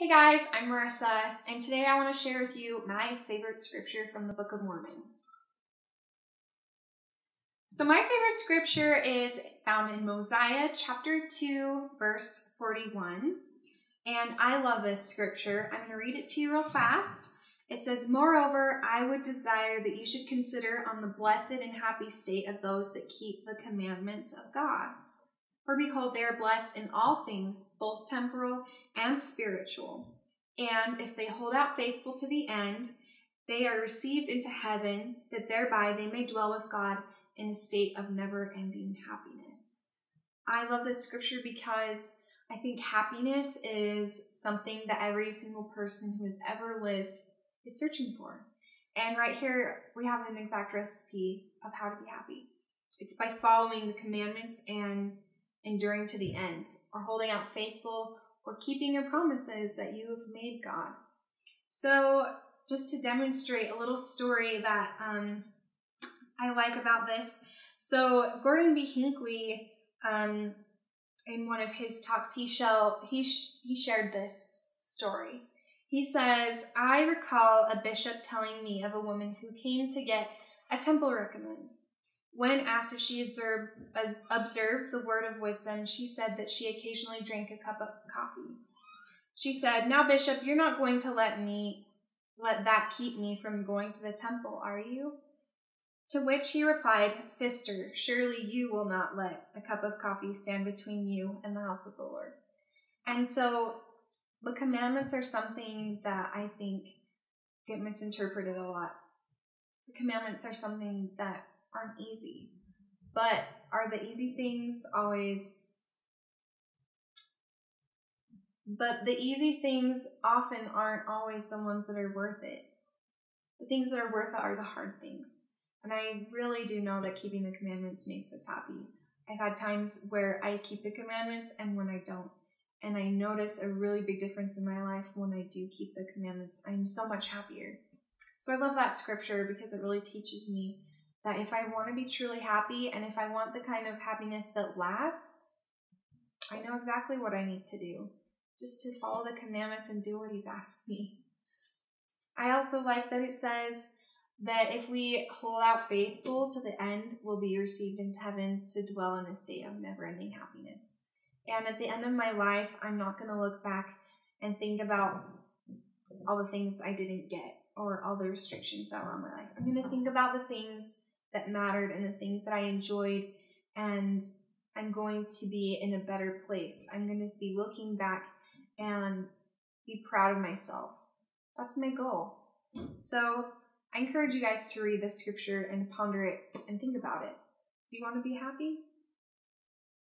Hey guys, I'm Marissa, and today I want to share with you my favorite scripture from the Book of Mormon. So, my favorite scripture is found in Mosiah chapter 2, verse 41. And I love this scripture. I'm going to read it to you real fast. It says, Moreover, I would desire that you should consider on the blessed and happy state of those that keep the commandments of God. For behold, they are blessed in all things, both temporal and spiritual. And if they hold out faithful to the end, they are received into heaven, that thereby they may dwell with God in a state of never ending happiness. I love this scripture because I think happiness is something that every single person who has ever lived is searching for. And right here, we have an exact recipe of how to be happy. It's by following the commandments and enduring to the end, or holding out faithful, or keeping your promises that you have made God. So, just to demonstrate a little story that um, I like about this. So, Gordon B. Hinckley, um, in one of his talks, he, shall, he, sh- he shared this story. He says, I recall a bishop telling me of a woman who came to get a temple recommend. When asked if she observed, observed the word of wisdom, she said that she occasionally drank a cup of coffee. She said, Now, Bishop, you're not going to let me let that keep me from going to the temple, are you? To which he replied, Sister, surely you will not let a cup of coffee stand between you and the house of the Lord. And so the commandments are something that I think get misinterpreted a lot. The commandments are something that aren't easy. But are the easy things always but the easy things often aren't always the ones that are worth it. The things that are worth it are the hard things. And I really do know that keeping the commandments makes us happy. I've had times where I keep the commandments and when I don't. And I notice a really big difference in my life when I do keep the commandments. I'm so much happier. So I love that scripture because it really teaches me that if I want to be truly happy and if I want the kind of happiness that lasts, I know exactly what I need to do. Just to follow the commandments and do what He's asked me. I also like that it says that if we hold out faithful to the end, we'll be received into heaven to dwell in a state of never ending happiness. And at the end of my life, I'm not going to look back and think about all the things I didn't get or all the restrictions that were on my life. I'm going to think about the things that mattered and the things that I enjoyed and I'm going to be in a better place. I'm going to be looking back and be proud of myself. That's my goal. So I encourage you guys to read this scripture and ponder it and think about it. Do you want to be happy?